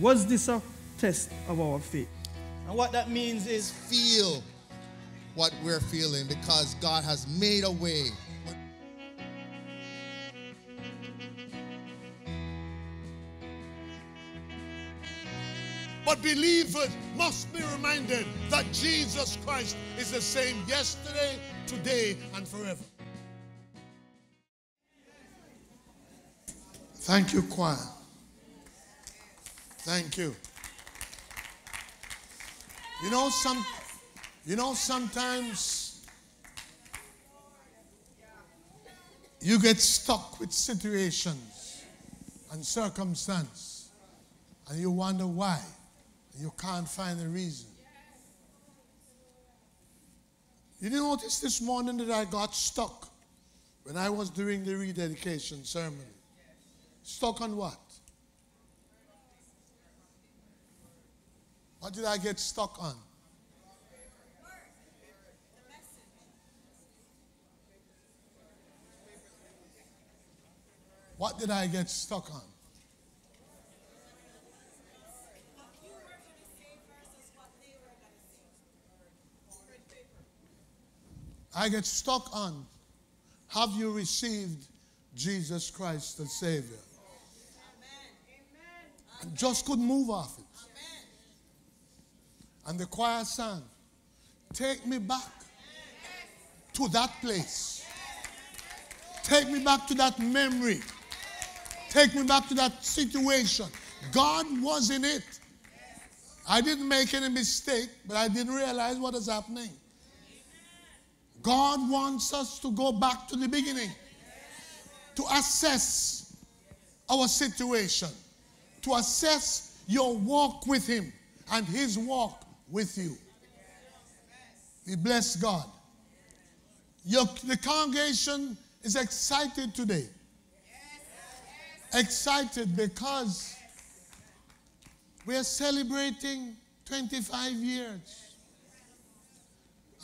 Was this a test of our faith? And what that means is Feel what we're feeling because God has made a way. But believers must be reminded that Jesus Christ is the same yesterday, today, and forever. Thank you, choir. Thank you. You know, some, you know, sometimes you get stuck with situations and circumstance, and you wonder why. And you can't find a reason. You didn't notice this morning that I got stuck when I was doing the rededication ceremony. Stuck on what? What did I get stuck on? What did I get stuck on? I get stuck on have you received Jesus Christ as Savior? And just couldn't move off it. And the choir sang, Take me back to that place. Take me back to that memory. Take me back to that situation. God was in it. I didn't make any mistake, but I didn't realize what is happening. God wants us to go back to the beginning, to assess our situation, to assess your walk with Him and His walk with you. We bless God. Your, the congregation is excited today. Excited because we are celebrating 25 years.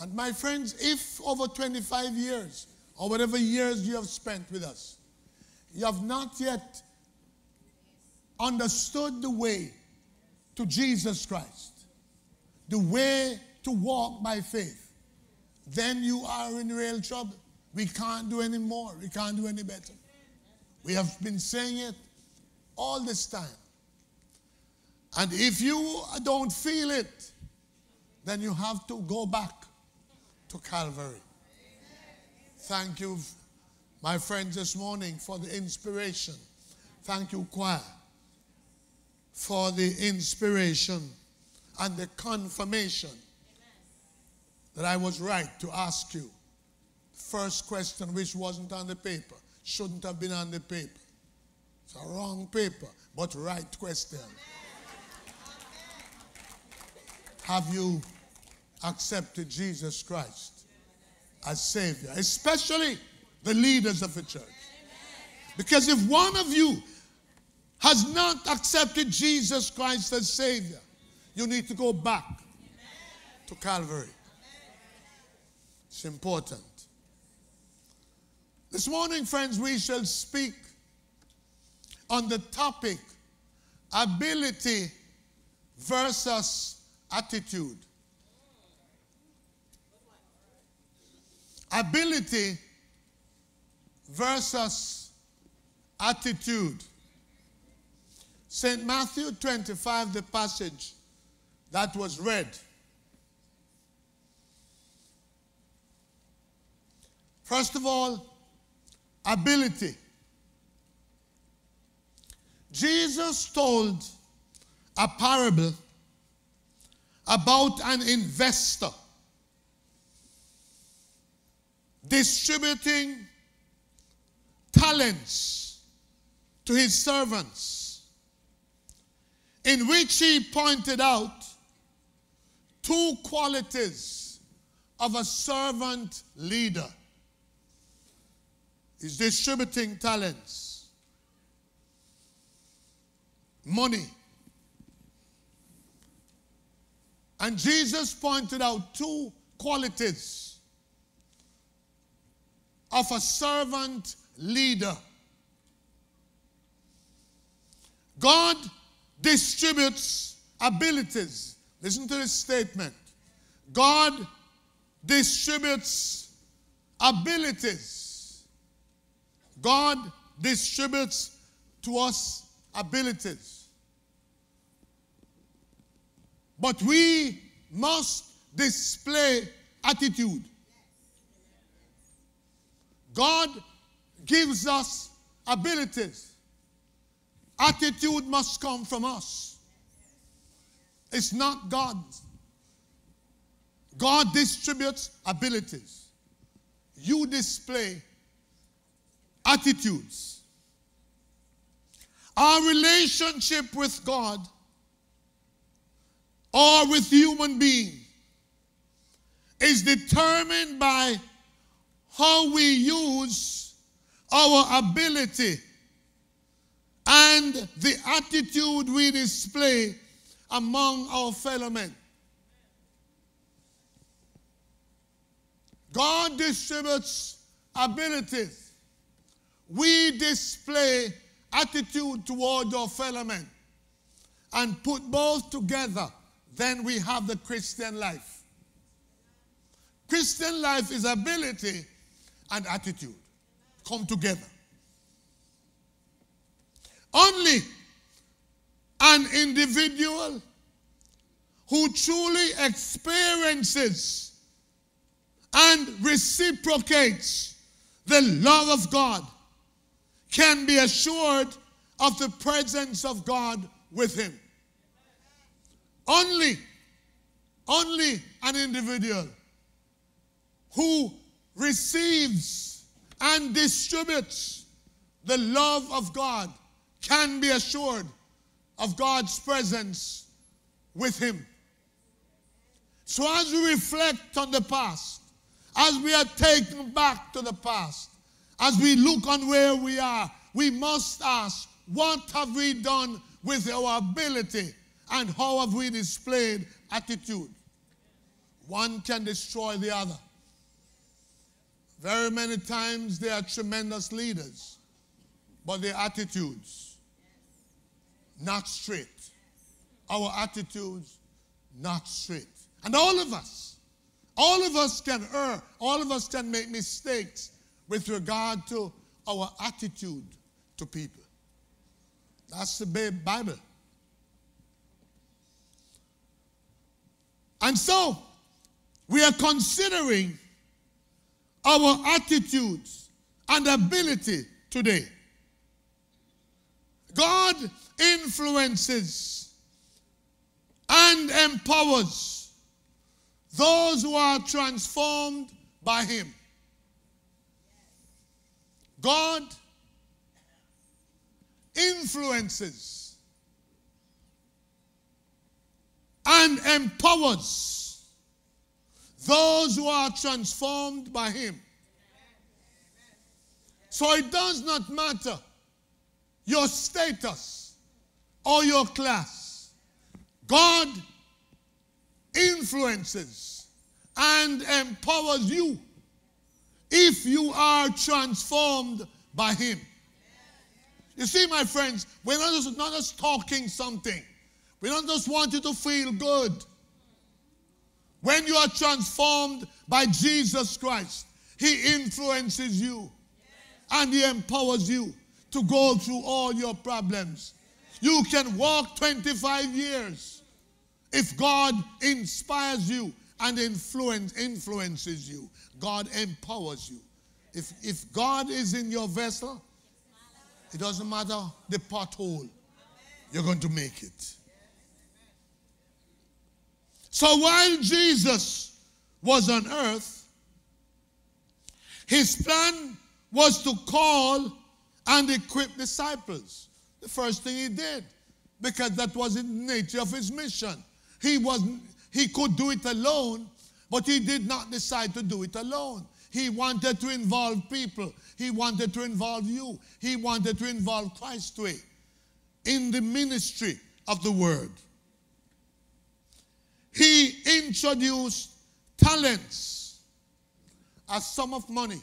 And my friends, if over 25 years or whatever years you have spent with us, you have not yet understood the way to Jesus Christ, the way to walk by faith, then you are in real trouble. We can't do any more. We can't do any better. We have been saying it all this time. And if you don't feel it, then you have to go back to Calvary. Thank you, my friends, this morning for the inspiration. Thank you, choir, for the inspiration and the confirmation that I was right to ask you. First question, which wasn't on the paper, shouldn't have been on the paper. It's a wrong paper, but right question. Have you accepted Jesus Christ as Savior? Especially the leaders of the church. Because if one of you has not accepted Jesus Christ as Savior, you need to go back to Calvary. It's important. This morning, friends, we shall speak on the topic ability versus attitude. Ability versus attitude. St. Matthew 25, the passage that was read. First of all, ability. Jesus told a parable about an investor distributing talents to his servants, in which he pointed out two qualities of a servant leader. He's distributing talents, money. And Jesus pointed out two qualities of a servant leader. God distributes abilities. Listen to this statement God distributes abilities. God distributes to us abilities. But we must display attitude. God gives us abilities. Attitude must come from us. It's not God's. God distributes abilities. You display attitudes. Our relationship with God or with human being is determined by how we use our ability and the attitude we display among our fellow men. God distributes abilities. We display attitude toward our fellow men and put both together, then we have the Christian life. Christian life is ability and attitude come together. Only an individual who truly experiences and reciprocates the love of God can be assured of the presence of God with him. Only, only an individual who receives and distributes the love of God can be assured of God's presence with him. So, as we reflect on the past, as we are taken back to the past, as we look on where we are, we must ask, what have we done with our ability and how have we displayed attitude? One can destroy the other. Very many times they are tremendous leaders, but their attitudes not straight. Our attitudes not straight. And all of us, all of us can err, all of us can make mistakes with regard to our attitude to people. That's the Bible. And so, we are considering our attitudes and ability today. God influences and empowers those who are transformed by Him. God influences and empowers those who are transformed by Him. So it does not matter your status or your class. God influences and empowers you if you are transformed by Him. You see, my friends, we're not just, not just talking something. We don't just want you to feel good. When you are transformed by Jesus Christ, He influences you and He empowers you to go through all your problems. You can walk 25 years if God inspires you and influence, influences you. God empowers you. If, if God is in your vessel, it doesn't matter the pothole, you're going to make it. So while Jesus was on earth, his plan was to call and equip disciples. The first thing he did, because that was the nature of his mission. He was he could do it alone, but he did not decide to do it alone. He wanted to involve people. He wanted to involve you. He wanted to involve Christ Christway in the ministry of the word. He introduced talents, a sum of money.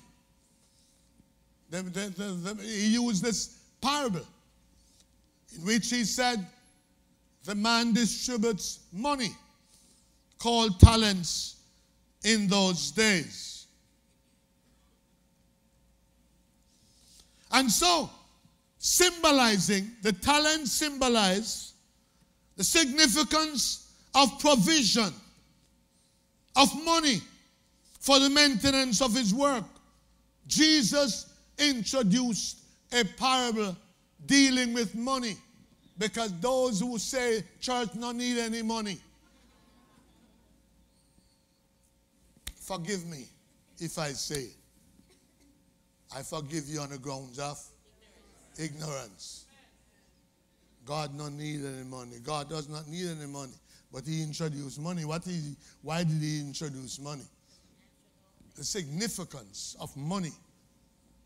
he used this parable in which he said, the man distributes money called talents in those days. And so, symbolizing, the talents symbolize the significance of provision, of money for the maintenance of his work. Jesus introduced a parable dealing with money. Because those who say church don't need any money. Forgive me if i say i forgive you on the grounds of ignorance. God don't need any money. God does not need any money. But he introduced money. What is why did he introduce money? The significance of money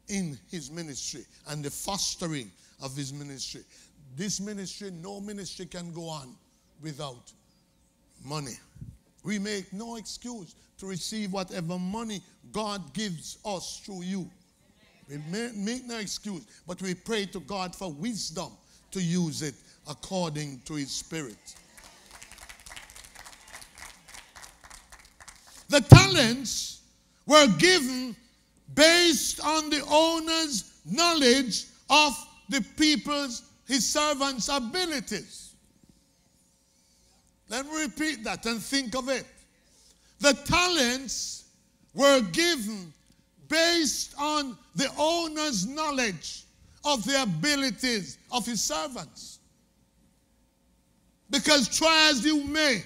in his ministry and the fostering of his ministry. This ministry, no ministry can go on without money. We make no excuse to receive whatever money God gives us through you. We make no excuse, but we pray to God for wisdom to use it according to His Spirit. The talents were given based on the owner's knowledge of the people's, his servants' abilities. Let me repeat that and think of it. The talents were given based on the owner's knowledge of the abilities of his servants. Because try as you may,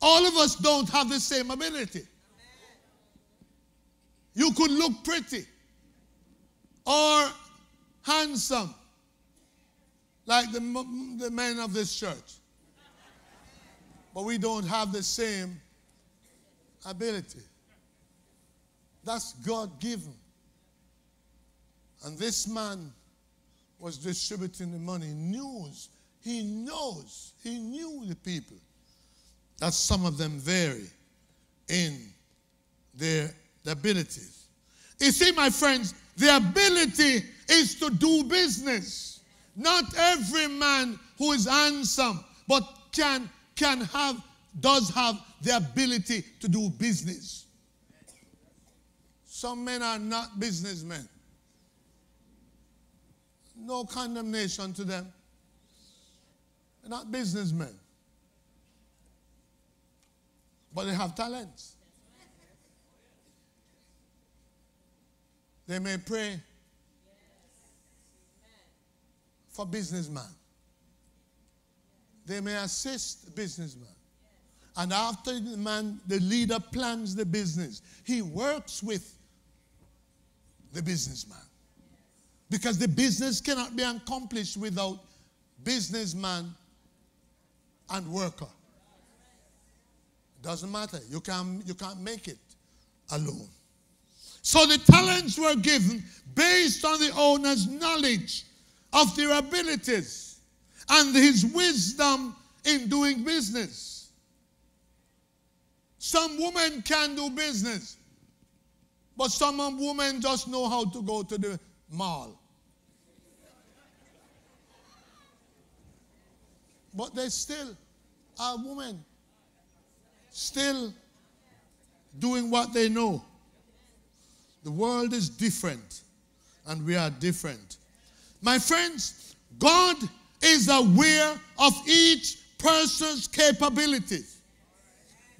all of us don't have the same ability. You could look pretty or handsome like the, the men of this church. But we don't have the same ability. That's God given. And this man was distributing the money. Knows, he knows, he knew the people that some of them vary in their the abilities. You see, my friends, the ability is to do business. Not every man who is handsome, but can, can have, does have the ability to do business. Some men are not businessmen. No condemnation to them. They're not businessmen. But they have talents. They may pray for businessman. They may assist businessman. And after the man, the leader plans the business, he works with the businessman. Because the business cannot be accomplished without businessman and worker. Doesn't matter. You, can't, you can't make it alone. So the talents were given based on the owner's knowledge of their abilities and his wisdom in doing business. Some women can do business, but some women just know how to go to the mall. But they still are women, still doing what they know. The world is different, and we are different. My friends, God is aware of each person's capabilities.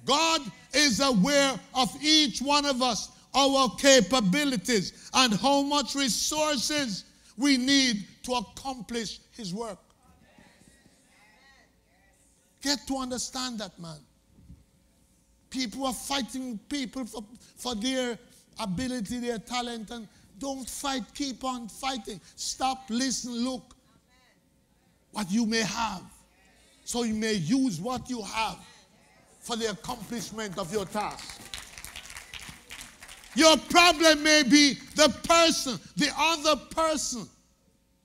God is aware of each one of us, our capabilities, and how much resources we need to accomplish His work. Get to understand that, man. People are fighting people for, for their ability, their talent, and don't fight. Keep on fighting. Stop, listen, look what you may have. So you may use what you have for the accomplishment of your task. Your problem may be the person, the other person.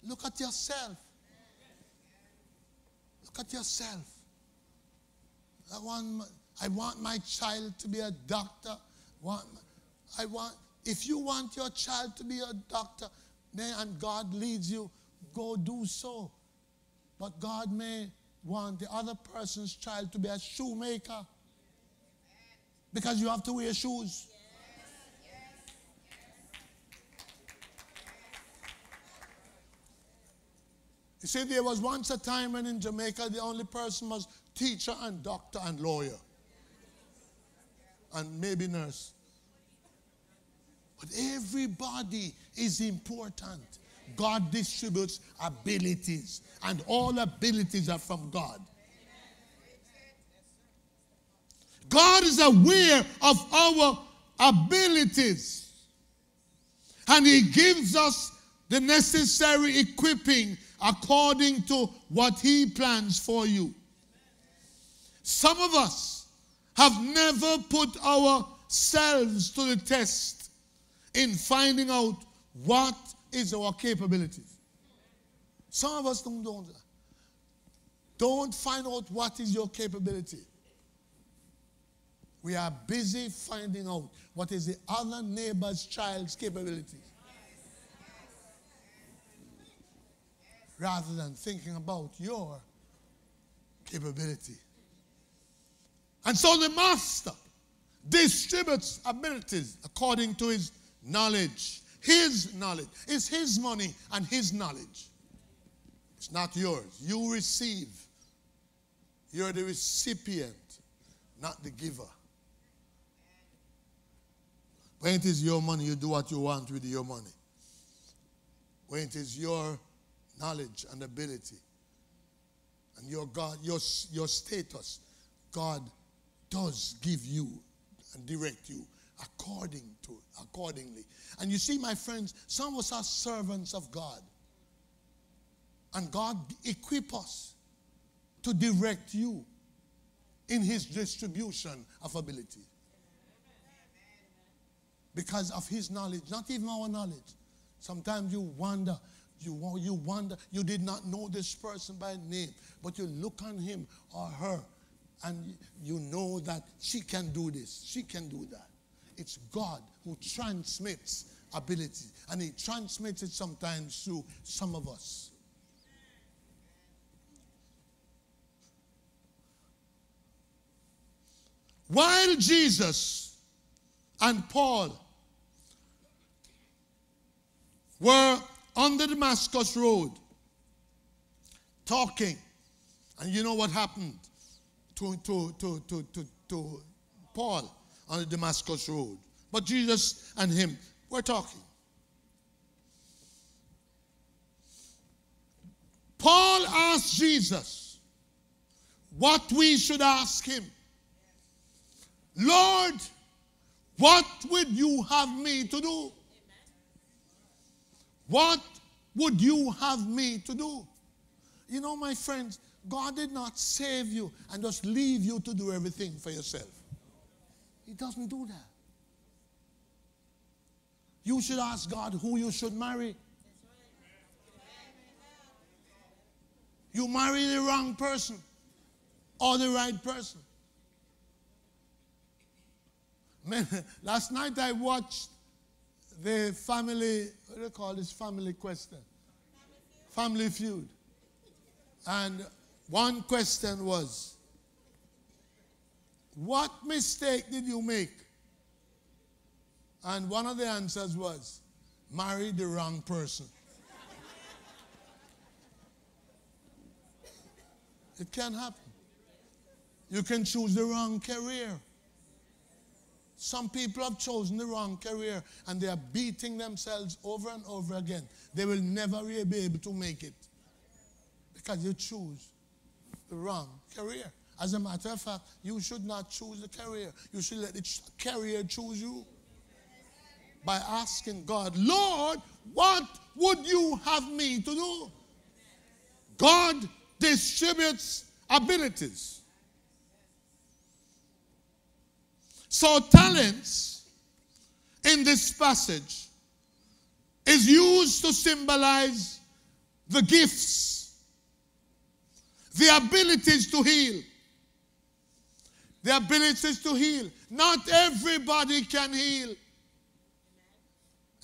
Look at yourself. Look at yourself. I want, I want my child to be a doctor. Want, I want, if you want your child to be a doctor, may, and God leads you, go do so. But God may want the other person's child to be a shoemaker because you have to wear shoes. You see, there was once a time when in Jamaica the only person was teacher and doctor and lawyer and maybe nurse. But everybody is important. God distributes abilities, and all abilities are from God. God is aware of our abilities, and He gives us the necessary equipping according to what He plans for you. Some of us have never put ourselves to the test in finding out what is our capabilities. Some of us don't, don't, don't find out what is your capability. We are busy finding out what is the other neighbor's child's capabilities. Rather than thinking about your capability. And so the master distributes abilities according to his knowledge. His knowledge. It's his money and his knowledge. It's not yours. You receive. You're the recipient, not the giver. When it is your money, you do what you want with your money. When it is your knowledge and ability and your God, your, your status, God does give you and direct you according to accordingly. And you see, my friends, some of us are servants of God. And God equip us to direct you in his distribution of ability. Because of his knowledge, not even our knowledge. Sometimes you wonder, you, you wonder, you did not know this person by name, but you look on him or her and you know that she can do this, she can do that. It's God who transmits ability, and He transmits it sometimes to some of us. While Jesus and Paul were on the Damascus Road talking, and you know what happened to, to, to, to, to, to Paul? On the Damascus Road. But Jesus and him were talking. Paul asked Jesus what we should ask him. Lord, what would you have me to do? What would you have me to do? You know, my friends, God did not save you and just leave you to do everything for yourself. He doesn't do that. You should ask God who you should marry. You marry the wrong person or the right person. Man, last night I watched the family, what do you call this family question? Family feud. And one question was what mistake did you make? And one of the answers was, marry the wrong person. it can happen. You can choose the wrong career. Some people have chosen the wrong career and they are beating themselves over and over again. They will never be able to make it because you choose the wrong career. As a matter of fact, you should not choose the carrier. You should let the carrier choose you. By asking God, Lord, what would you have me to do? God distributes abilities. So, talents in this passage is used to symbolize the gifts, the abilities to heal, the abilities to heal. Not everybody can heal.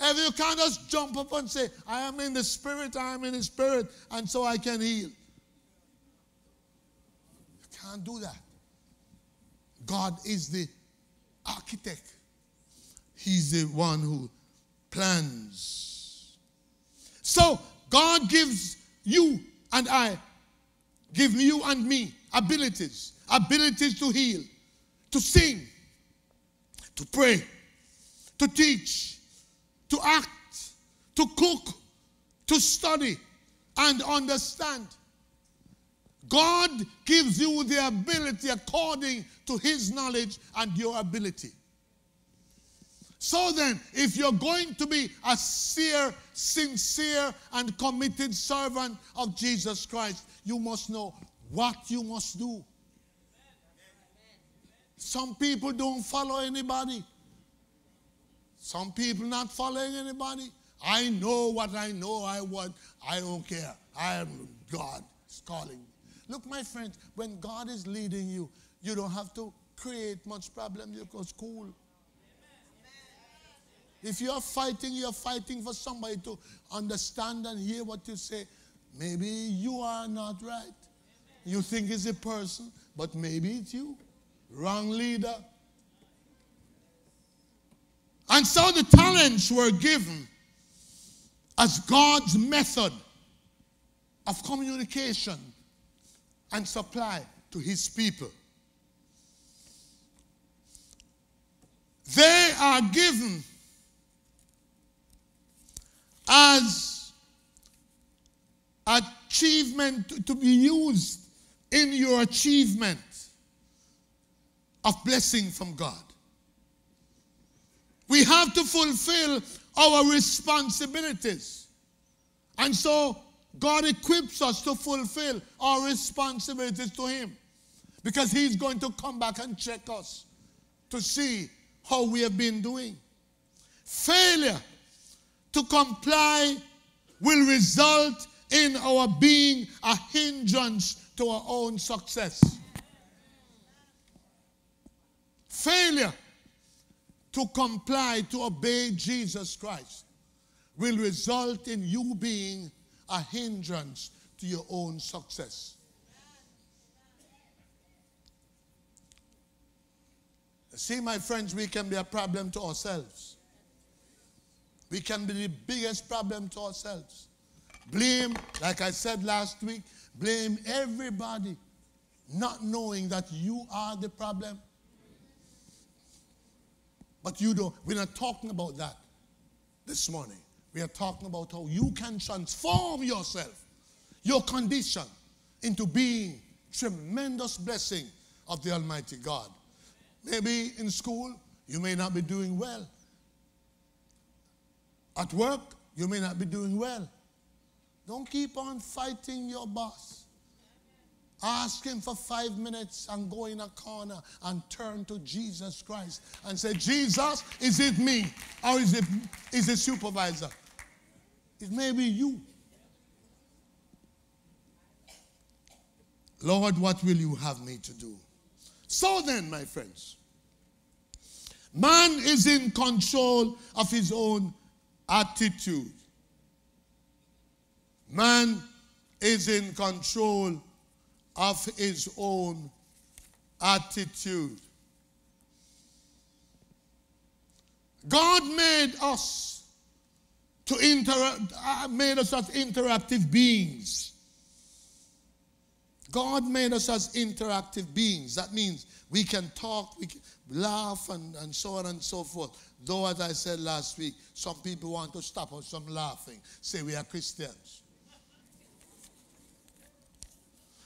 If you can't just jump up and say, I am in the spirit, I am in the spirit, and so I can heal. You can't do that. God is the architect, He's the one who plans. So, God gives you and I, give you and me abilities, abilities to heal, to sing, to pray, to teach, to act, to cook, to study, and understand. God gives you the ability according to his knowledge and your ability. So then, if you're going to be a sincere, sincere, and committed servant of Jesus Christ, you must know what you must do. Some people don't follow anybody. Some people not following anybody. I know what I know. I want. I don't care. I am God is calling me. Look, my friends, when God is leading you, you don't have to create much problem. Because school. If you're fighting, you're fighting for somebody to understand and hear what you say. Maybe you are not right. You think it's a person, but maybe it's you. Wrong leader. And so the talents were given as God's method of communication and supply to his people. They are given as achievement to be used in your achievement of blessing from God. We have to fulfill our responsibilities. And so God equips us to fulfill our responsibilities to Him because He's going to come back and check us to see how we have been doing. Failure to comply will result in our being a hindrance to our own success. Failure to comply, to obey Jesus Christ, will result in you being a hindrance to your own success. See, my friends, we can be a problem to ourselves. We can be the biggest problem to ourselves. Blame, like I said last week, blame everybody, not knowing that you are the problem. But you don't, we're not talking about that this morning. We are talking about how you can transform yourself, your condition, into being tremendous blessing of the Almighty God. Maybe in school, you may not be doing well. At work, you may not be doing well. Don't keep on fighting your boss. Ask him for five minutes and go in a corner and turn to Jesus Christ and say, Jesus, is it me? Or is it is it supervisor? It may be you. Lord, what will you have me to do? So then, my friends, man is in control of his own attitude. Man is in control of his own attitude. God made us to interact, uh, made us as interactive beings. God made us as interactive beings. That means we can talk, we can laugh, and, and so on and so forth. Though, as I said last week, some people want to stop us from laughing, say we are Christians.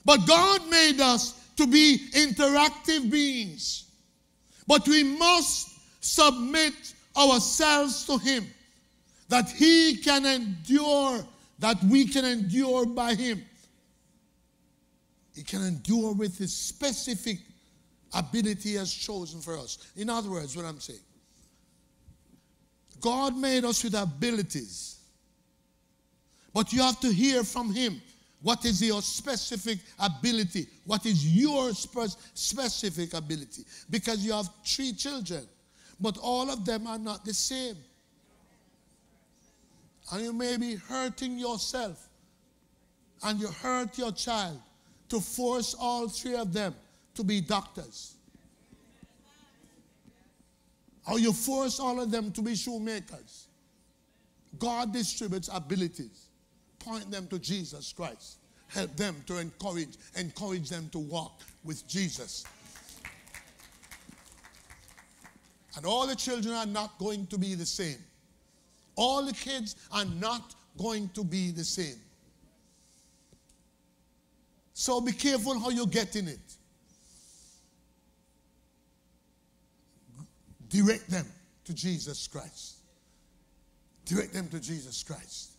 But God made us to be interactive beings. But we must submit ourselves to Him that He can endure, that we can endure by Him. He can endure with the specific ability He has chosen for us. In other words, what I'm saying, God made us with abilities, but you have to hear from Him what is your specific ability? What is your specific ability? Because you have three children, but all of them are not the same. And you may be hurting yourself and you hurt your child to force all three of them to be doctors. Or you force all of them to be shoemakers. God distributes abilities. Point them to Jesus Christ. Help them to encourage, encourage them to walk with Jesus. And all the children are not going to be the same. All the kids are not going to be the same. So be careful how you get in it. Direct them to Jesus Christ. Direct them to Jesus Christ.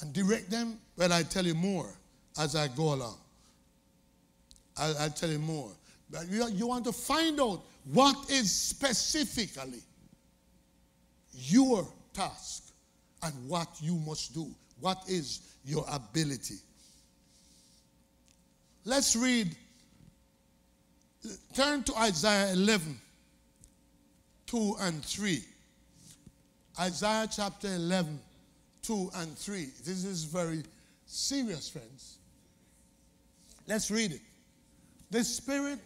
And direct them, well, I tell you more as I go along. I'll, I'll tell you more. But you, you want to find out what is specifically your task and what you must do. What is your ability? Let's read. Turn to Isaiah 11, 2 and 3. Isaiah chapter 11, 2 and 3. This is very serious, friends. Let's read it. The Spirit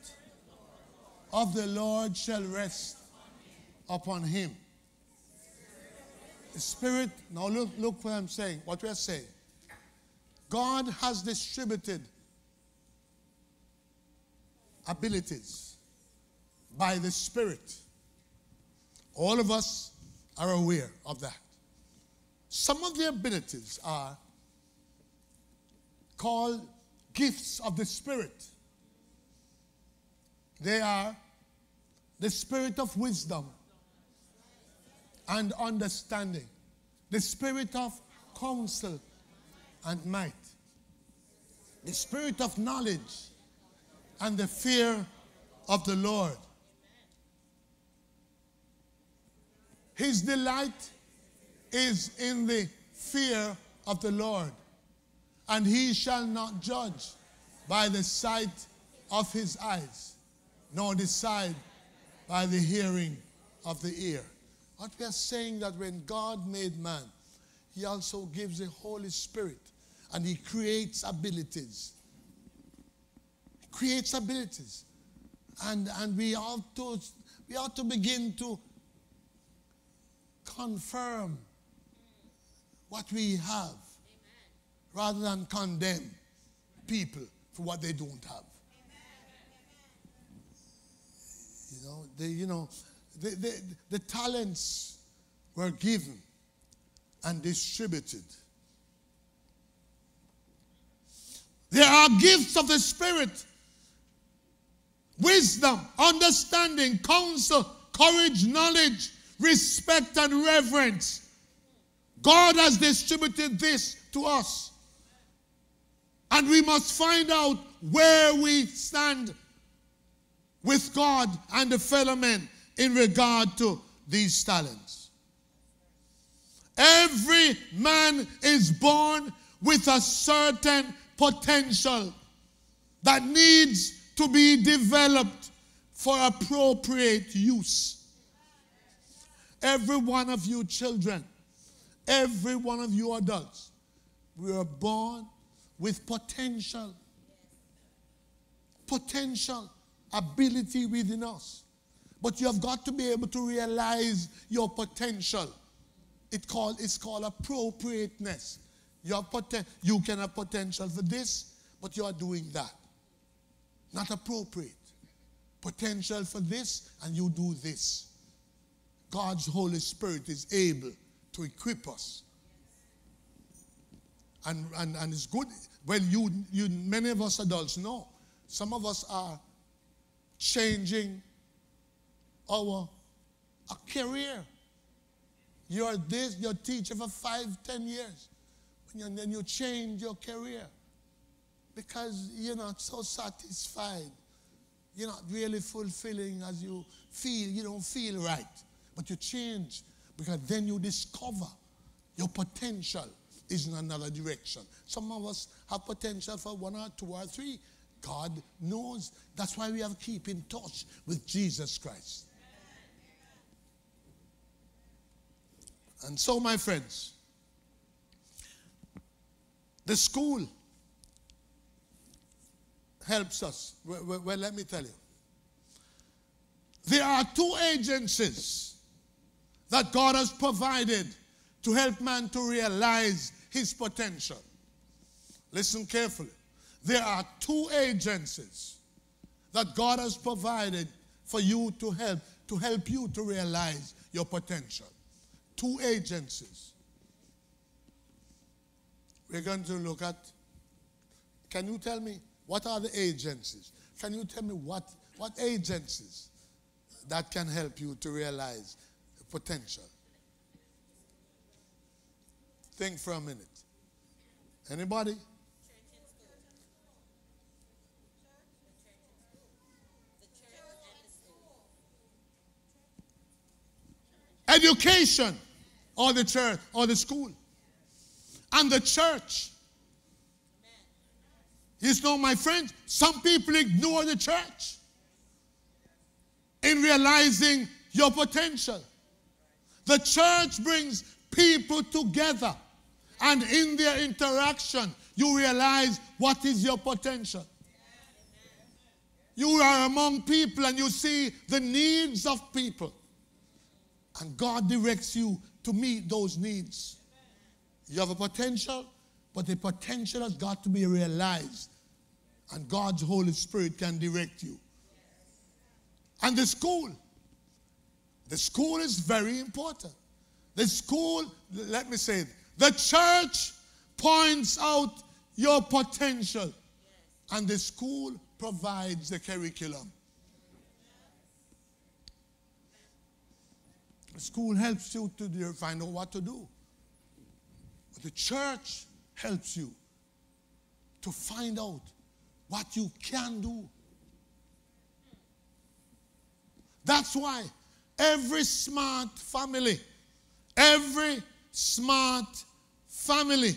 of the Lord shall rest upon him. The Spirit, now look, look what I'm saying, what we're saying. God has distributed abilities by the Spirit. All of us are aware of that. Some of the abilities are called gifts of the Spirit. They are the spirit of wisdom and understanding, the spirit of counsel and might, the spirit of knowledge and the fear of the Lord. His delight is in the fear of the Lord, and he shall not judge by the sight of his eyes, nor decide by the hearing of the ear. What we are saying that when God made man, he also gives the Holy Spirit and he creates abilities. He creates abilities. And, and we, ought to, we ought to begin to confirm what we have Amen. rather than condemn people for what they don't have. You know, the, you know, the, the, the talents were given and distributed. There are gifts of the Spirit wisdom, understanding, counsel, courage, knowledge, respect, and reverence. God has distributed this to us. And we must find out where we stand with God and the fellow men in regard to these talents. Every man is born with a certain potential that needs to be developed for appropriate use. Every one of you children, every one of you adults, we are born with potential. Potential ability within us. But you have got to be able to realize your potential. It called, it's called appropriateness. You, have poten- you can have potential for this, but you are doing that. Not appropriate. Potential for this, and you do this. God's Holy Spirit is able to equip us. And, and, and it's good. Well, you, you, many of us adults know. Some of us are changing our a career. You're this, you're teacher for five, ten years. And then you change your career because you're not so satisfied. You're not really fulfilling as you feel. You don't feel right. But you change because then you discover your potential is in another direction. Some of us have potential for one or two or three. God knows. That's why we have to keep in touch with Jesus Christ. And so, my friends, the school helps us. Well, well, well, let me tell you. There are two agencies that God has provided to help man to realize his potential. Listen carefully. There are two agencies that God has provided for you to help to help you to realize your potential. Two agencies. We're going to look at can you tell me what are the agencies? Can you tell me what what agencies that can help you to realize potential? Think for a minute. Anybody? Education or the church or the school. And the church. You know, my friends, some people ignore the church in realizing your potential. The church brings people together, and in their interaction, you realize what is your potential. You are among people and you see the needs of people, and God directs you to meet those needs. You have a potential, but the potential has got to be realized, and God's Holy Spirit can direct you. And the school. The school is very important. The school, let me say it, the church points out your potential, and the school provides the curriculum. The school helps you to find out what to do. But the church helps you to find out what you can do. That's why every smart family, every smart family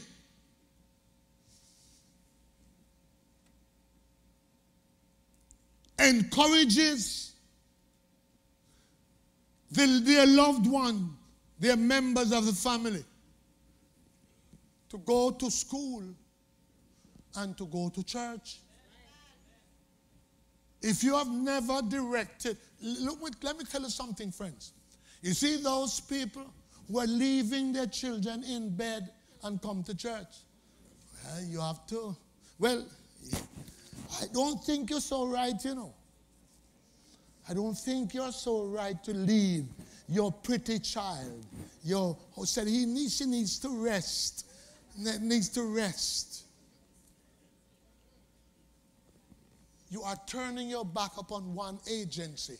encourages the, their loved one, their members of the family, to go to school and to go to church. If you have never directed, look, let me tell you something, friends. You see those people who are leaving their children in bed and come to church. Well, you have to. Well, I don't think you're so right, you know. I don't think you're so right to leave your pretty child. Your who said he needs, she needs to rest. Needs to rest. You are turning your back upon one agency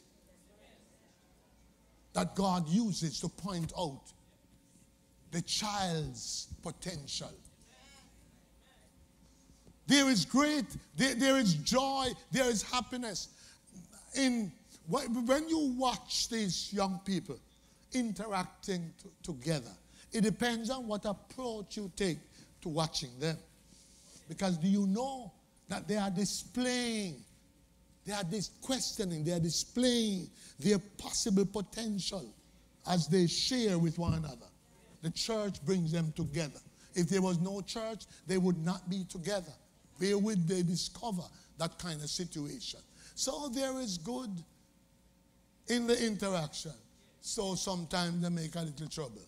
that God uses to point out the child's potential. There is great, there, there is joy, there is happiness in when you watch these young people interacting together. It depends on what approach you take to watching them. Because do you know that they are displaying, they are dis- questioning, they are displaying their possible potential as they share with one another. The church brings them together. If there was no church, they would not be together. Where would they discover that kind of situation? So there is good in the interaction. So sometimes they make a little trouble.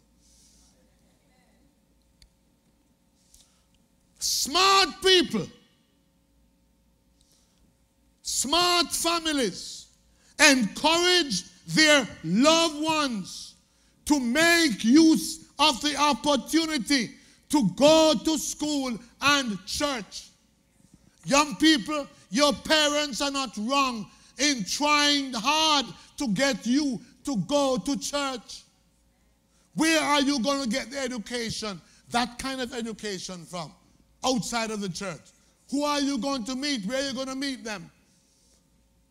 Smart people smart families encourage their loved ones to make use of the opportunity to go to school and church. Young people, your parents are not wrong in trying hard to get you to go to church. Where are you going to get the education, that kind of education from? Outside of the church. Who are you going to meet? Where are you going to meet them?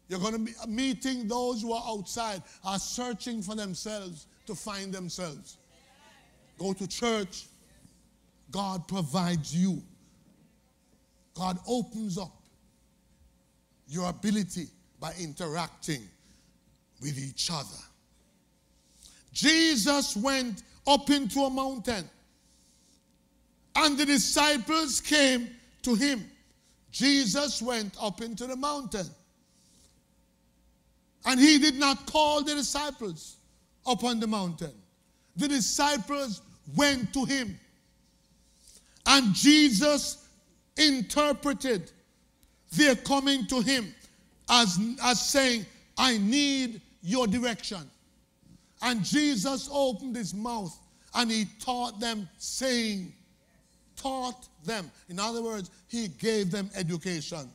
You're going to be meeting those who are outside, are searching for themselves to find themselves. Go to church. God provides you. God opens up your ability by interacting with each other. Jesus went up into a mountain, and the disciples came to him. Jesus went up into the mountain. And he did not call the disciples upon the mountain. The disciples went to him. And Jesus interpreted their coming to him as, as saying, I need your direction. And Jesus opened his mouth and he taught them, saying, taught them. In other words, he gave them education,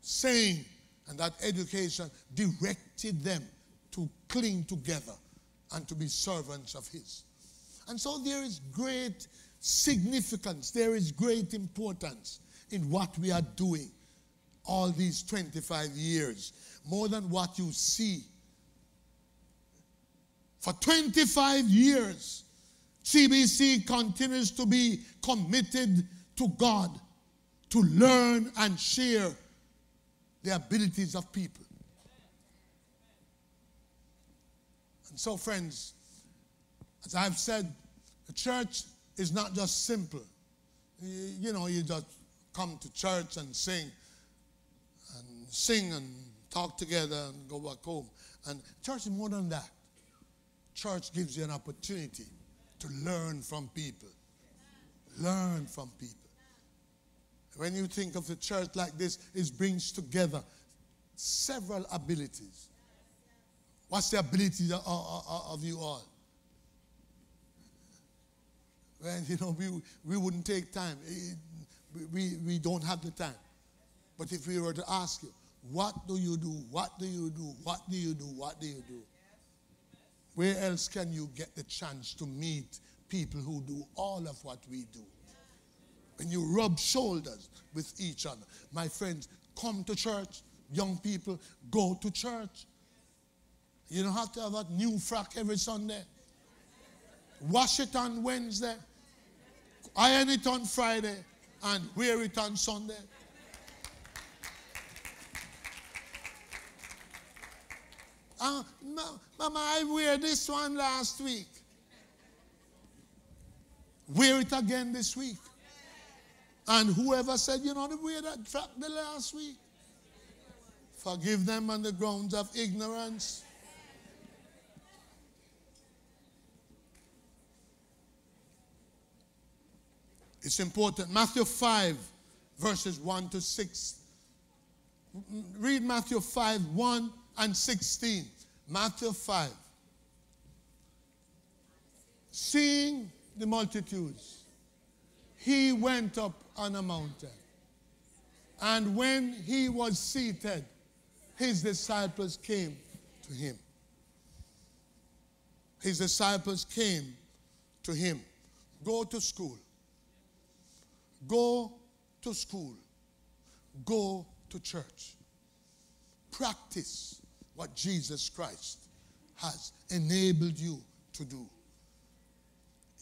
saying, and that education directed them to cling together and to be servants of his. And so there is great significance, there is great importance in what we are doing all these 25 years, more than what you see. For 25 years, CBC continues to be committed to God, to learn and share the abilities of people. And so, friends, as I've said, the church is not just simple. You, know, you just come to church and sing and sing and talk together and go back home. And church is more than that. Church gives you an opportunity to learn from people. Learn from people. When you think of the church like this, it brings together several abilities. What's the ability of, of, uh, uh, uh, of you all? Well, you know, we, we wouldn't take time. Eh, eh, we, we don't have the time. But if we were to ask you, what do you do? What do you do? What do you do? What do you do? Where else can you get the chance to meet people who do all of what we do? When you rub shoulders with each other. My friends, come to church. Young people, go to church. You don't have to have a new frock every Sunday. Wash it on Wednesday. Iron it on Friday and wear it on Sunday. Uh, Mama, I wear this one last week. Wear it again this week. And whoever said, you know, the way that track the last week, forgive them on the grounds of ignorance. It's important. Matthew 5, verses 1 to 6. Read Matthew 5, 1 and 16. Matthew 5. Seeing the multitudes, he went up on a mountain. And when he was seated, his disciples came to him. His disciples came to him. Go to school. Go to school. Go to church. Practice what Jesus Christ has enabled you to do.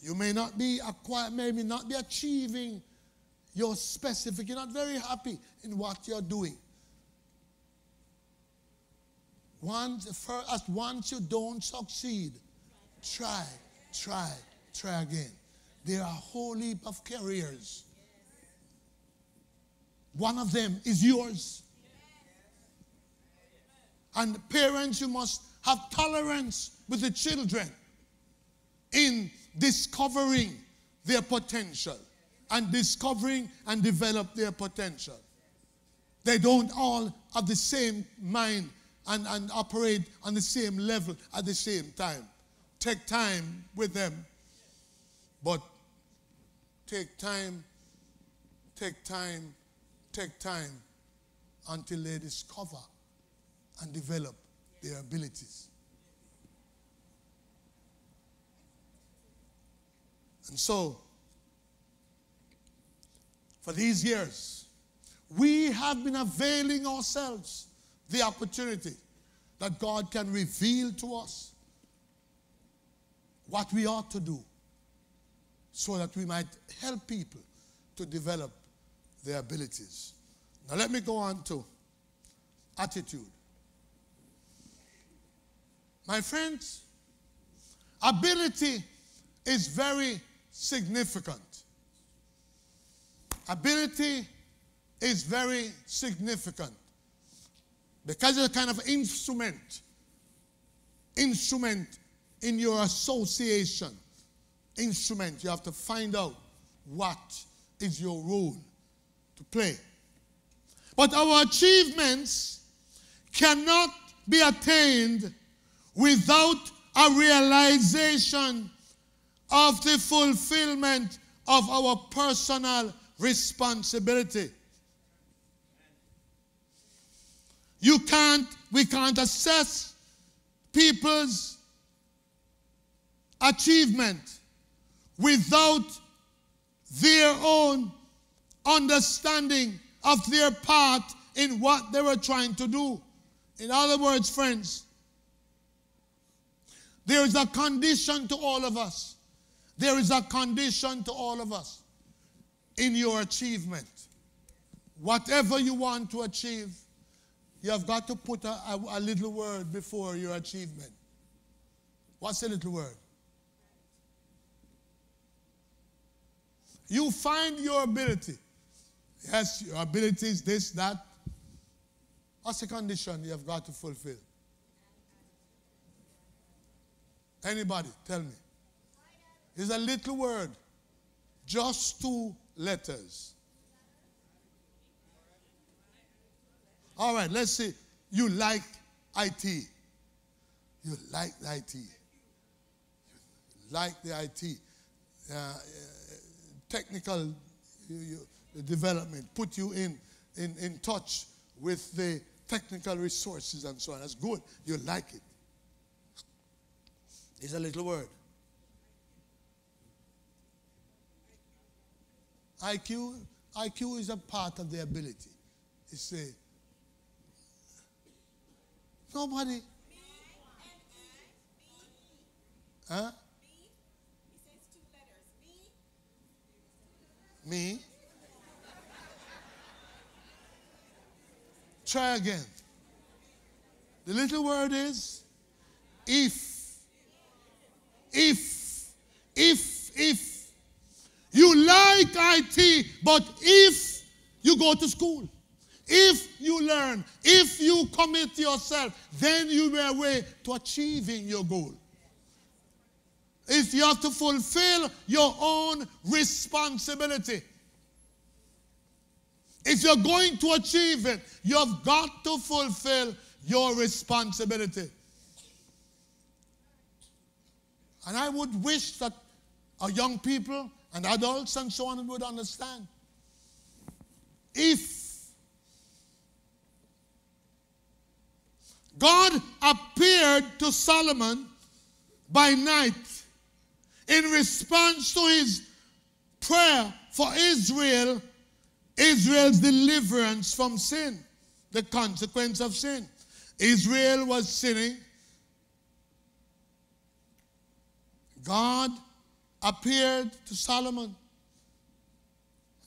You may not be acquire, maybe not be achieving your specific, you're not very happy in what you're doing. Once, first, once you don't succeed, try, try, try again. There are a whole heap of careers one of them is yours. And parents, you must have tolerance with the children in discovering their potential and discovering and develop their potential. They don't all have the same mind and, and operate on the same level at the same time. Take time with them, but take time, take time take time until they discover and develop their abilities. And so, for these years, we have been availing ourselves the opportunity that God can reveal to us what we ought to do so that we might help people to develop their abilities. Now, let me go on to attitude. My friends, ability is very significant. Ability is very significant because it's a kind of instrument, instrument in your association. Instrument, you have to find out what is your role to play. But our achievements cannot be attained without a realization of the fulfillment of our personal responsibility. You can't, we can't assess people's achievement without their own understanding of their part in what they were trying to do. In other words, friends, there is a condition to all of us. There is a condition to all of us in your achievement. Whatever you want to achieve, you have got to put a, a, a little word before your achievement. What's the little word? You find your ability. Yes, your ability is this, that. What's the condition you have got to fulfill? Anybody, tell me. It's a little word, just two letters. All right, let's see. you like IT. You like IT. You like the IT. Uh, uh, technical you, you, development, put you in, in, in touch with the technical resources and so on. That's good. You like it. It's a little word. IQ, IQ is a part of the ability. It's a nobody. Huh? Me. Try again. The little word is if. If, if, if. You like IT, but if you go to school, if you learn, if you commit yourself, then you are way to achieving your goal. If you have to fulfill your own responsibility. If you're going to achieve it, you've got to fulfill your responsibility. And I would wish that our young people and adults and so on would understand. If God appeared to Solomon by night in response to his prayer for Israel, Israel's deliverance from sin, the consequence of sin. Israel was sinning. God appeared to Solomon,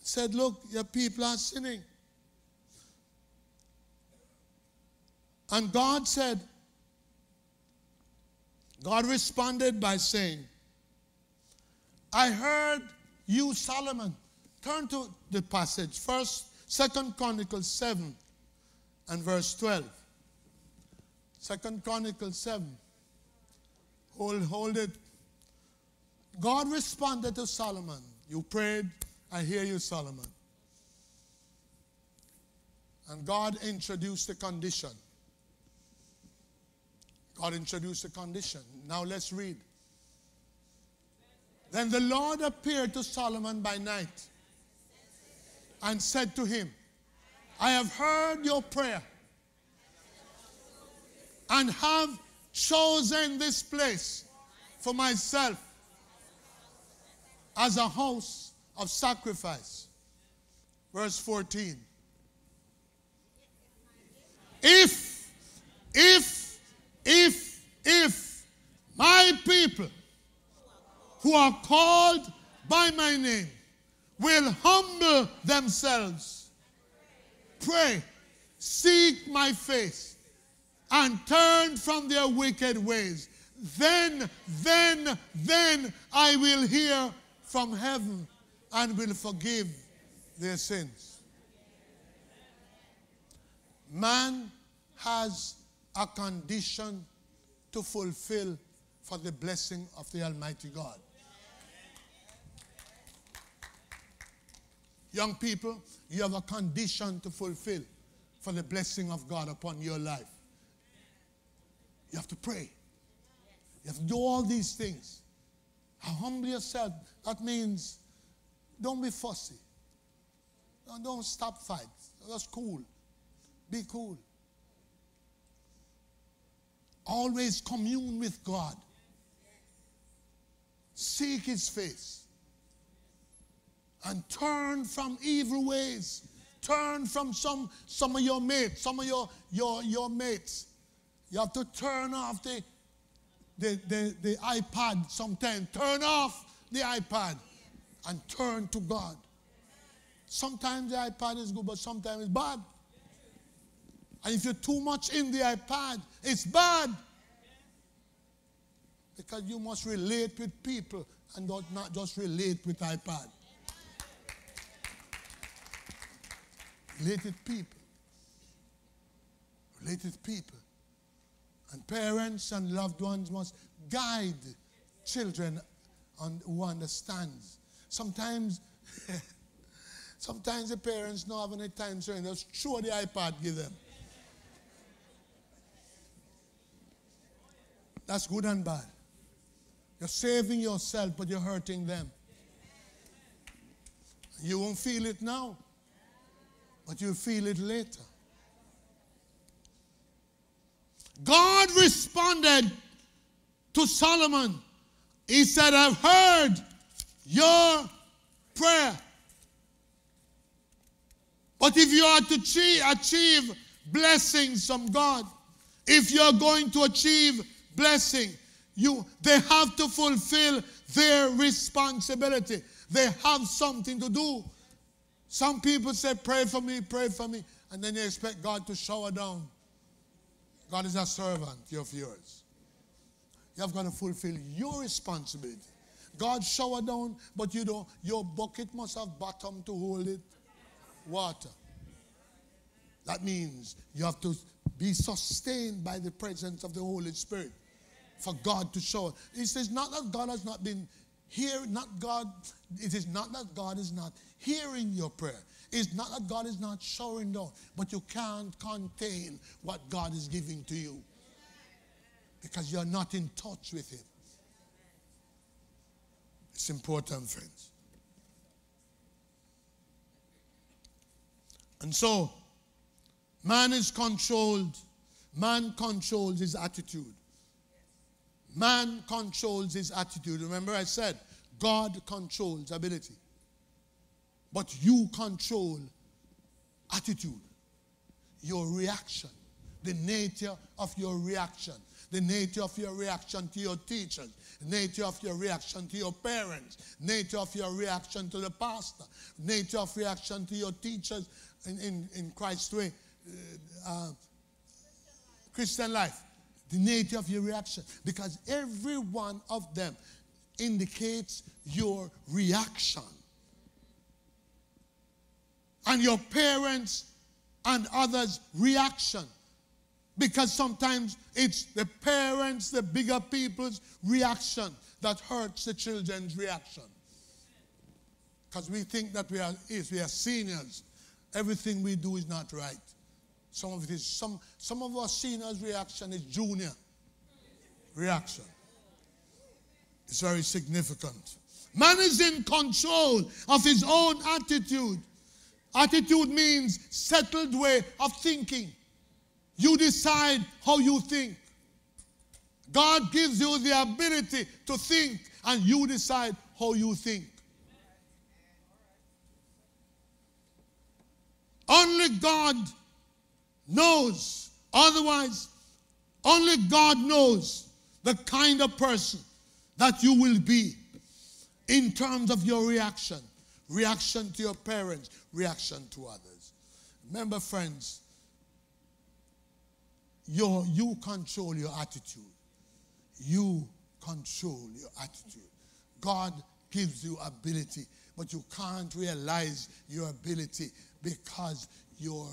said, Look, your people are sinning. And God said, God responded by saying, I heard you, Solomon. Turn to the passage. First, Second Chronicles 7 and verse 12. Second Chronicles 7. Hold, hold it. God responded to Solomon. You prayed, I hear you, Solomon. And God introduced the condition. God introduced the condition. Now let's read. Then the Lord appeared to Solomon by night and said to him, I have heard your prayer and have chosen this place for myself as a house of sacrifice. Verse 14. If, if, if, if my people who are called by my name will humble themselves, pray, seek my face, and turn from their wicked ways, then, then, then I will hear from heaven and will forgive their sins. Man has a condition to fulfill for the blessing of the Almighty God. Young people, you have a condition to fulfill for the blessing of God upon your life. You have to pray. You have to do all these things. Humble yourself. That means don't be fussy. Don't, stop fights. That's cool. Be cool. Always commune with God. Seek his face. And turn from evil ways. Turn from some, some of your mates, some of your, your, your mates. You have to turn off the, the, the, the iPad sometimes. Turn off the iPad and turn to God. Sometimes the iPad is good, but sometimes it's bad. And if you're too much in the iPad, it's bad. Because you must relate with people and not just relate with iPad. Relate with people. Relate with people. And parents and loved ones must guide children on, who understands. Sometimes, sometimes the parents don't have any time, so just throw the iPad, give them. That's good and bad. You're saving yourself, but you're hurting them. You won't feel it now, but you'll feel it later. God responded to Solomon. He said, I've heard your prayer. But if you are to achieve, blessings from God, if you're going to achieve blessing, you they have to fulfill their responsibility. They have something to do. Some people say, Pray for me, pray for me, and then they expect God to shower down. God is a servant of yours. You have got to fulfill your responsibility. God shower down, but you don't, your bucket must have bottom to hold it. Water. That means you have to be sustained by the presence of the Holy Spirit for God to show. He says, not that God has not been here, not God, it is not that God is not hearing your prayer. It's not that God is not showering down, but you can't contain what God is giving to you because you're not in touch with Him. It's important, friends. And so, man is controlled. Man controls his attitude. Man controls his attitude. Remember, I said God controls ability. But you control attitude, your reaction, the nature of your reaction, the nature of your reaction to your teachers, nature of your reaction to your parents, nature of your reaction to the pastor, nature of reaction to your teachers in, in, in Christ's way, uh, uh, Christian life the nature of your reaction because every one of them indicates your reaction. And your parents and others' reaction. Because sometimes it's the parents, the bigger people's reaction that hurts the children's reaction. Because we think that we are, if we are seniors, everything we do is not right. Some of it is some some of our seniors' reaction is junior reaction. It's very significant. Man is in control of his own attitude. Attitude means settled way of thinking. You decide how you think. God gives you the ability to think, and you decide how you think. Only God knows. Otherwise, only God knows the kind of person that you will be in terms of your reaction reaction to your parents, reaction to others. Remember, friends, your, you control your attitude. You control your attitude. God gives you ability, but you can't realize your ability because your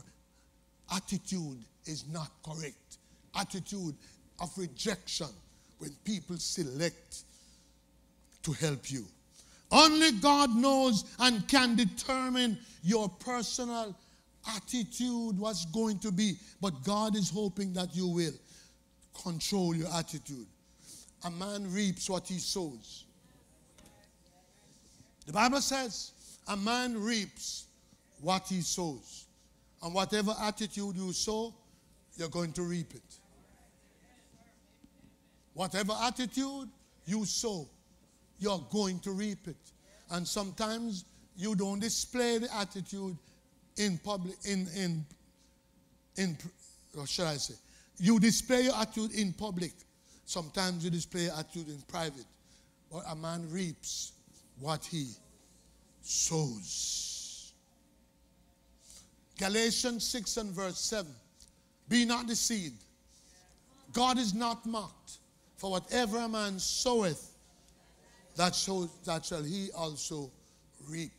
attitude is not correct. Attitude of rejection when people select to help you. Only God knows and can determine your personal attitude, what's going to be. But God is hoping that you will control your attitude. A man reaps what he sows. The Bible says a man reaps what he sows. And whatever attitude you sow, you're going to reap it. Whatever attitude you sow, you're going to reap it. And sometimes you don't display the attitude in public, in, in, in, what should I say? You display your attitude in public. Sometimes you display your attitude in private. But a man reaps what he sows. Galatians 6 and verse 7. Be not deceived. God is not mocked. For whatever a man soweth, that, shall, that shall he also reap.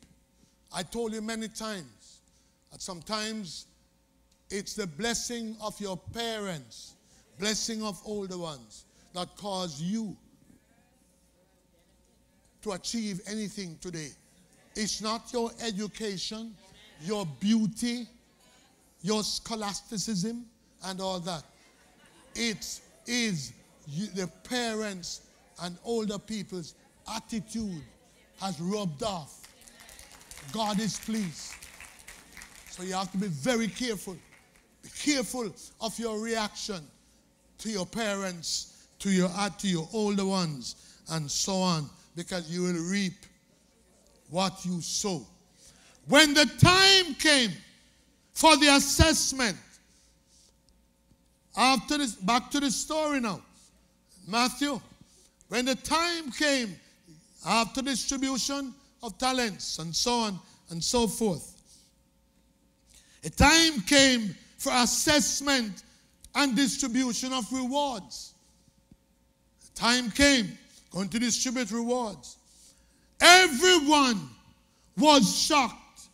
I told you many times that sometimes it's the blessing of your parents, blessing of older ones, that cause you to achieve anything today. It's not your education, your beauty, your scholasticism, and all that. It is the parents and older people's attitude has rubbed off. God is pleased. So you have to be very careful. Be careful of your reaction to your parents, to your uh, to your older ones, and so on, because you will reap what you sow. When the time came for the assessment, after this, back to the story now. Matthew, when the time came after distribution of talents and so on and so forth, a time came for assessment and distribution of rewards. The time came going to distribute rewards. Everyone was shocked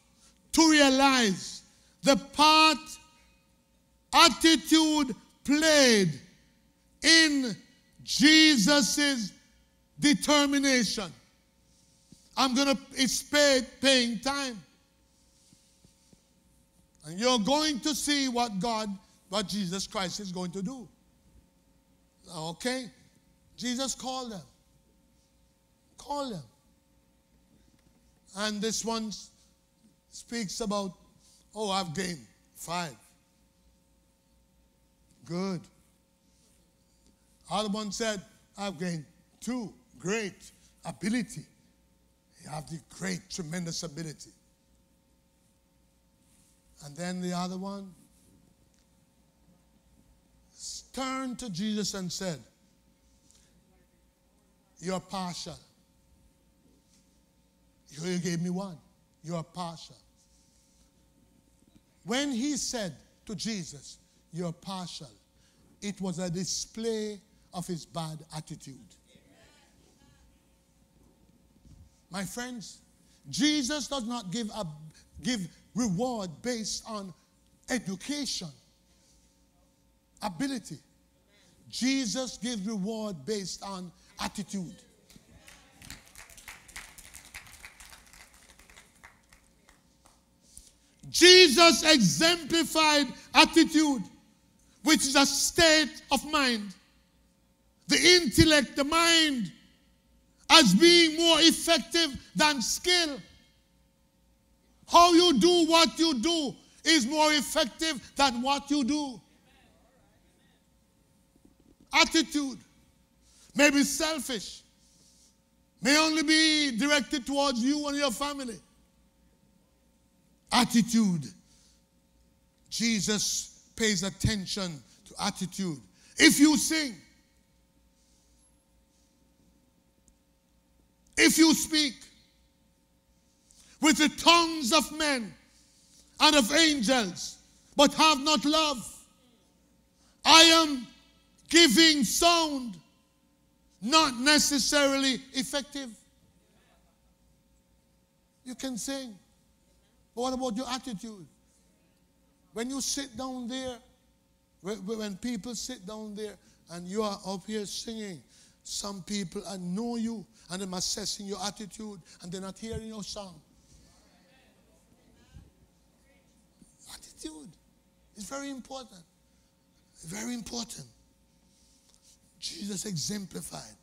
to realize the part attitude played in Jesus' determination. I'm going to, it's paying time. And you're going to see what God, what Jesus Christ is going to do. Okay? Jesus called them. Call them. And this one speaks about, oh, I've gained five. Good. Other one said, I've gained two. Great ability. You have the great, tremendous ability. And then the other one turned to Jesus and said, You're partial. You gave me one. You're partial. When he said to Jesus, You're partial, it was a display of his bad attitude. My friends, Jesus does not give, a, give reward based on education, ability. Jesus gives reward based on attitude. Jesus exemplified attitude which is a state of mind. The intellect, the mind, as being more effective than skill. How you do what you do is more effective than what you do. Attitude may be selfish, may only be directed towards you and your family. Attitude. Jesus pays attention to attitude. If you sing, if you speak with the tongues of men and of angels, but have not love, I am giving sound, not necessarily effective. You can sing, but what about your attitude? when you sit down there, when, people sit down there and you are up here singing, some people know you and I'm assessing your attitude and they're not hearing your song. Attitude is very important. Very important. Jesus exemplified.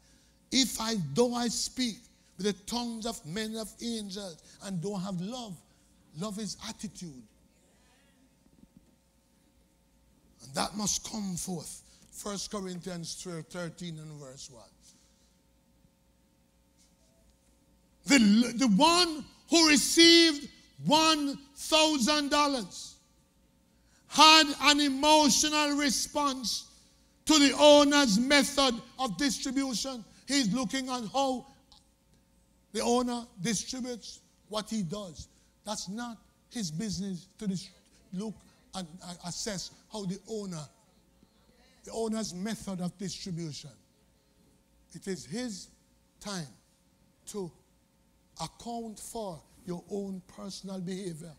If I though I speak with the tongues of men of angels and don't have love, love is attitude. And that must come forth. 1 Corinthians 13 and verse 1. The, the one who received $1,000 had an emotional response to the owner's method of distribution. He's looking at how the owner distributes what he does. That's not his business to look and assess how the owner, the owner's method of distribution. It is his time to account for your own personal behavior.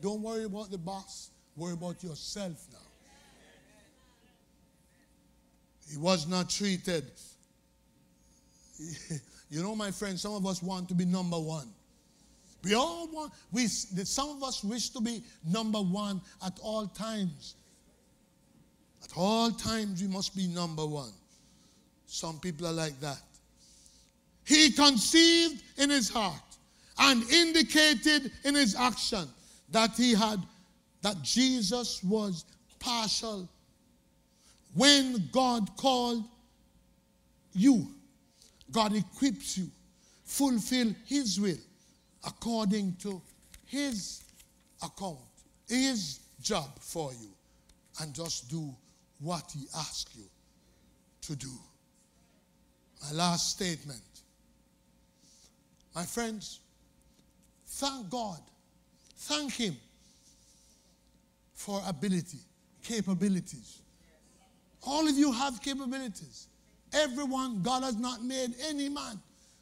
Don't worry about the boss, worry about yourself now. He was not treated. You know, my friend, some of us want to be number one. We all want, we, some of us wish to be number one at all times. At all times, we must be number one. Some people are like that. He conceived in his heart and indicated in his action that he had, that Jesus was partial. When God called you, God equips you, fulfill his will according to his account, his job for you, and just do what he asks you to do. My last statement my friends, thank God. Thank Him for ability, capabilities. All of you have capabilities. Everyone, God has not made any man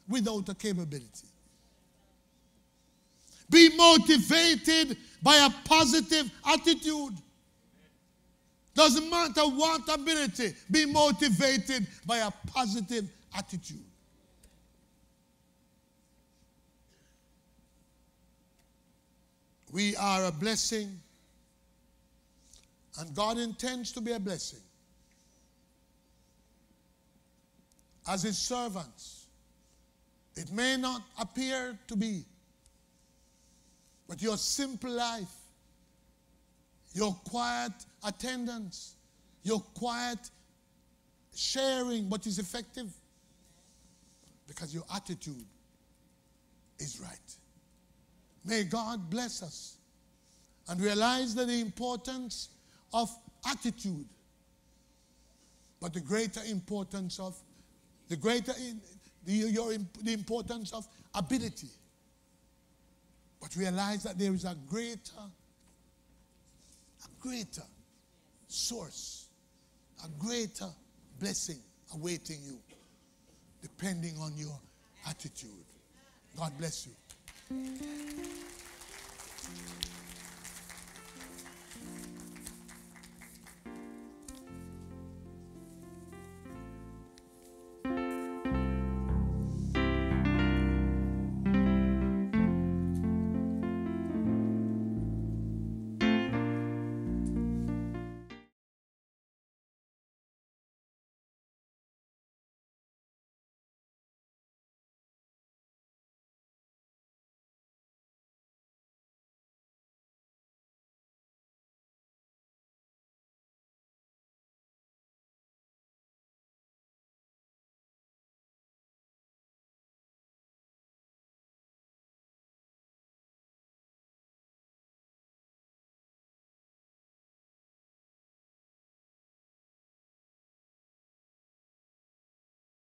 without a capability. Be motivated by a positive attitude. Doesn't matter what ability, be motivated by a positive attitude. We are a blessing, and God intends to be a blessing. As His servants, it may not appear to be, but your simple life, your quiet attendance, your quiet sharing what is effective, because your attitude is right. May God bless us and realize that the importance of attitude, but the greater importance of the greater the, your, the importance of ability. But realize that there is a greater, a greater source, a greater blessing awaiting you, depending on your attitude. God bless you. Thank you.